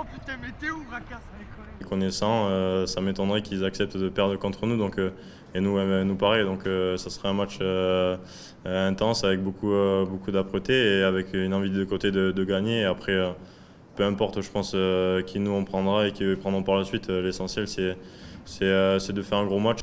Oh putain, mais t'es où, Racas Connaissant, hein, euh, ça m'étonnerait qu'ils acceptent de perdre contre nous. Donc, euh, et nous, euh, nous pareil. Donc, euh, ça serait un match euh, intense avec beaucoup, beaucoup d'âpreté et avec une envie de côté de, gagner. Et après, peu importe, je pense, qui nous on prendra et qui prendront par la suite. L'essentiel, c'est de faire un gros match.